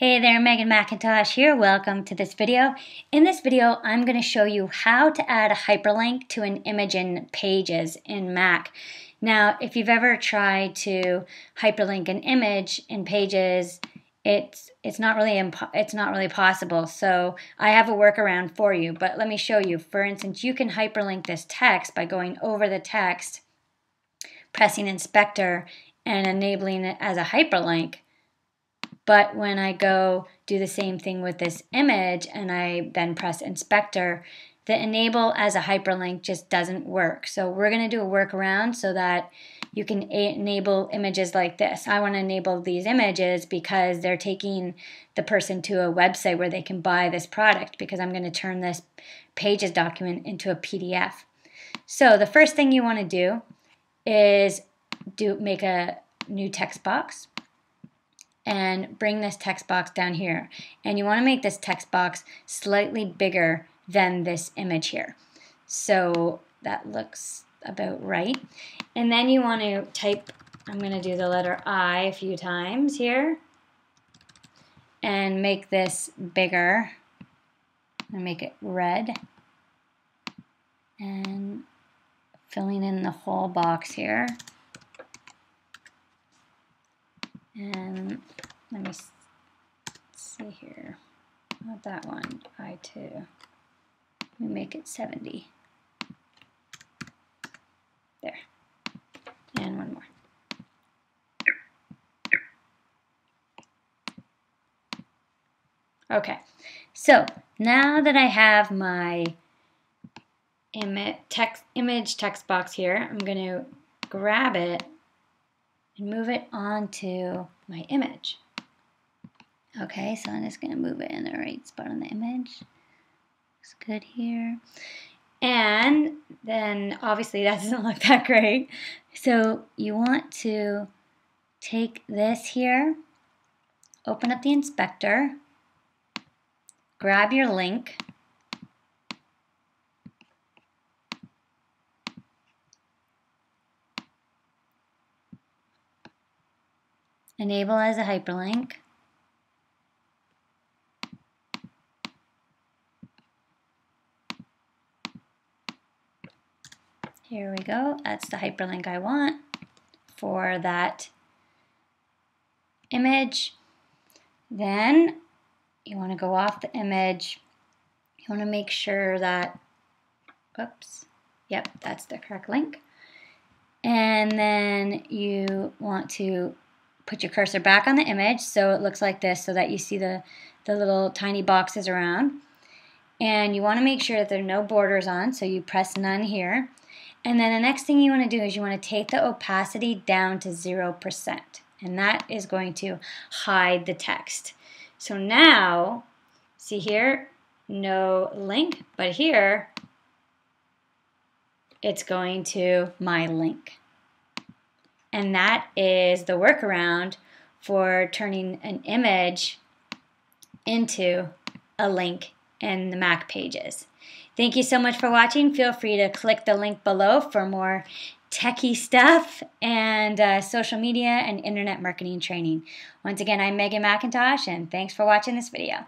Hey there, Meghan Mackintosh here. Welcome to this video. In this video, I'm going to show you how to add a hyperlink to an image in Pages in Mac. Now, if you've ever tried to hyperlink an image in Pages, it's it's not really it's not really possible. So I have a workaround for you, but let me show you. For instance, you can hyperlink this text by going over the text, pressing Inspector, and enabling it as a hyperlink. But when I go do the same thing with this image and I then press inspector, the enable as a hyperlink just doesn't work. So we're going to do a workaround so that you can enable images like this. I want to enable these images because they're taking the person to a website where they can buy this product because I'm going to turn this pages document into a PDF. So the first thing you want to do is do make a new text box and bring this text box down here. And you want to make this text box slightly bigger than this image here. So that looks about right. And then you want to type, I'm going to do the letter I a few times here and make this bigger and make it red and filling in the whole box here. And let me see here. Not that one, I2. Let me make it 70. There. And one more. Okay, so now that I have my Im text, image text box here, I'm going to grab it and move it onto my image. Okay, so I'm just going to move it in the right spot on the image. Looks good here. And then obviously that doesn't look that great. So you want to take this here, open up the inspector, grab your link, enable as a hyperlink. Here we go. That's the hyperlink I want for that image. Then you want to go off the image. You want to make sure that, oops, yep, that's the correct link. And then you want to put your cursor back on the image so it looks like this so that you see the, the little tiny boxes around. And you want to make sure that there are no borders on, so you press none here. And then the next thing you want to do is you want to take the opacity down to 0%. And that is going to hide the text. So now, see here, no link, but here, it's going to my link. And that is the workaround for turning an image into a link in the Mac pages. Thank you so much for watching. Feel free to click the link below for more techie stuff and uh, social media and internet marketing training. Once again, I'm Meghan Mackintosh, and thanks for watching this video.